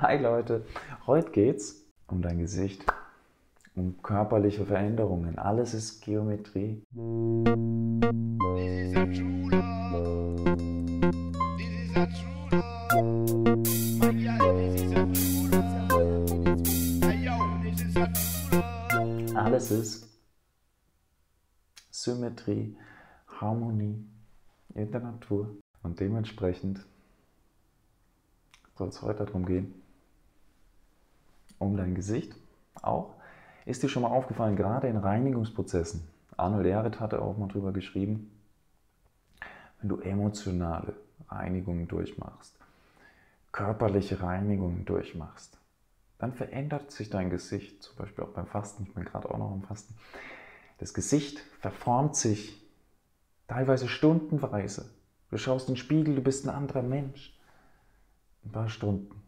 Hi Leute, heute geht's um dein Gesicht, um körperliche Veränderungen. Alles ist Geometrie. Alles ist Symmetrie, Harmonie in der Natur. Und dementsprechend soll es heute darum gehen, um dein Gesicht auch. Ist dir schon mal aufgefallen, gerade in Reinigungsprozessen, Arnold Ehret hatte auch mal drüber geschrieben, wenn du emotionale Reinigungen durchmachst, körperliche Reinigungen durchmachst, dann verändert sich dein Gesicht, zum Beispiel auch beim Fasten, ich bin gerade auch noch am Fasten. Das Gesicht verformt sich teilweise stundenweise. Du schaust in den Spiegel, du bist ein anderer Mensch ein paar Stunden.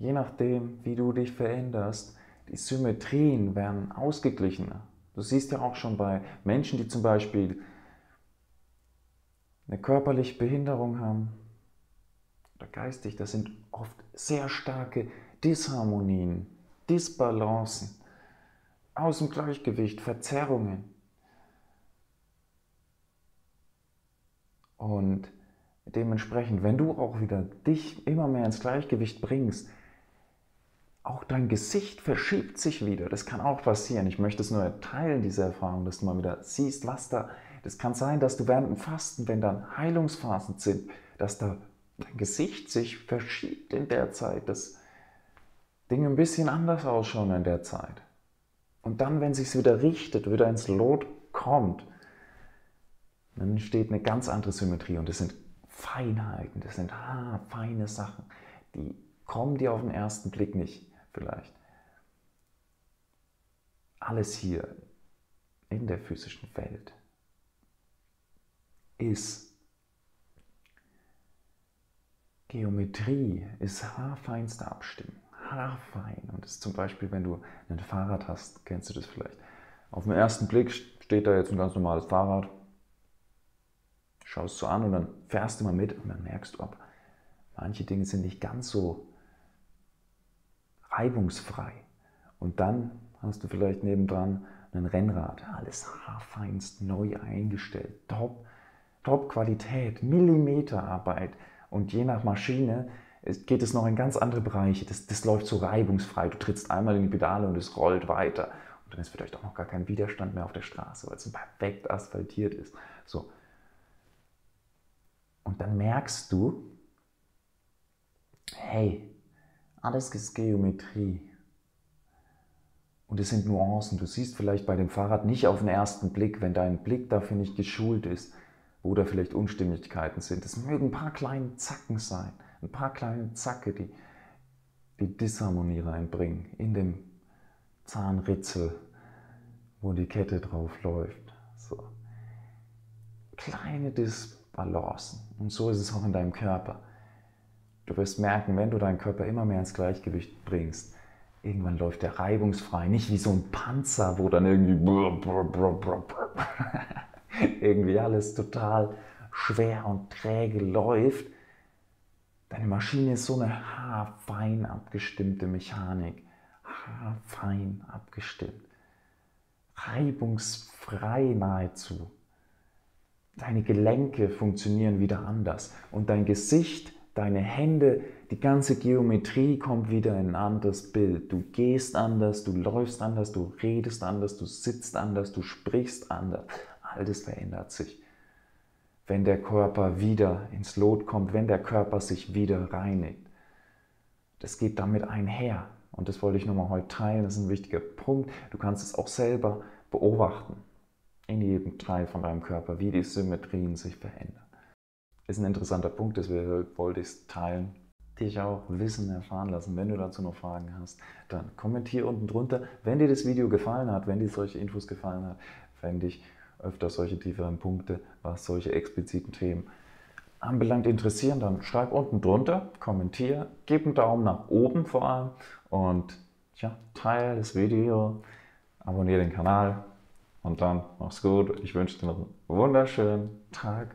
Je nachdem, wie du dich veränderst, die Symmetrien werden ausgeglichener. Du siehst ja auch schon bei Menschen, die zum Beispiel eine körperliche Behinderung haben oder geistig, das sind oft sehr starke Disharmonien, Disbalancen, aus dem Gleichgewicht, Verzerrungen. Und Dementsprechend, wenn du auch wieder dich immer mehr ins Gleichgewicht bringst, auch dein Gesicht verschiebt sich wieder. Das kann auch passieren. Ich möchte es nur teilen, diese Erfahrung, dass du mal wieder siehst, was da. Das kann sein, dass du während dem Fasten, wenn dann Heilungsphasen sind, dass da dein Gesicht sich verschiebt in der Zeit, dass Dinge ein bisschen anders ausschauen in der Zeit. Und dann, wenn sich wieder richtet, wieder ins Lot kommt, dann entsteht eine ganz andere Symmetrie und das sind Feinheiten, das sind ah, feine Sachen, die kommen dir auf den ersten Blick nicht vielleicht. Alles hier in der physischen Welt ist Geometrie, ist haarfeinste Abstimmung, haarfein. Und das ist zum Beispiel, wenn du ein Fahrrad hast, kennst du das vielleicht. Auf den ersten Blick steht da jetzt ein ganz normales Fahrrad, schaust du an und dann fährst du mal mit und dann merkst du, ob manche Dinge sind nicht ganz so reibungsfrei. Und dann hast du vielleicht nebendran ein Rennrad, alles haarfeinst neu eingestellt, top, top Qualität, Millimeterarbeit und je nach Maschine geht es noch in ganz andere Bereiche. Das, das läuft so reibungsfrei. Du trittst einmal in die Pedale und es rollt weiter. Und dann ist vielleicht auch noch gar kein Widerstand mehr auf der Straße, weil es perfekt asphaltiert ist. So, und dann merkst du, hey, alles ist Geometrie. Und es sind Nuancen. Du siehst vielleicht bei dem Fahrrad nicht auf den ersten Blick, wenn dein Blick dafür nicht geschult ist, wo da vielleicht Unstimmigkeiten sind. Es mögen ein paar kleine Zacken sein, ein paar kleine Zacke, die die Disharmonie reinbringen in dem Zahnritzel, wo die Kette drauf läuft. So. Kleine Dis Balancen. Und so ist es auch in deinem Körper. Du wirst merken, wenn du deinen Körper immer mehr ins Gleichgewicht bringst, irgendwann läuft der reibungsfrei, nicht wie so ein Panzer, wo dann irgendwie irgendwie alles total schwer und träge läuft. Deine Maschine ist so eine haarfein abgestimmte Mechanik, haarfein abgestimmt, reibungsfrei nahezu. Deine Gelenke funktionieren wieder anders und dein Gesicht, deine Hände, die ganze Geometrie kommt wieder in ein anderes Bild. Du gehst anders, du läufst anders, du redest anders, du sitzt anders, du sprichst anders. All das verändert sich. Wenn der Körper wieder ins Lot kommt, wenn der Körper sich wieder reinigt. Das geht damit einher. Und das wollte ich nochmal heute teilen. Das ist ein wichtiger Punkt. Du kannst es auch selber beobachten in jedem Teil von deinem Körper, wie die Symmetrien sich verändern. Ist ein interessanter Punkt, deswegen wollte ich es teilen, dich auch wissen, erfahren lassen. Wenn du dazu noch Fragen hast, dann kommentiere unten drunter. Wenn dir das Video gefallen hat, wenn dir solche Infos gefallen hat, wenn dich öfter solche tieferen Punkte, was solche expliziten Themen anbelangt, interessieren, dann schreib unten drunter, kommentiere, gib einen Daumen nach oben vor allem und ja, teile das Video, abonniere den Kanal und dann mach's gut. Ich wünsche dir noch einen wunderschönen Tag.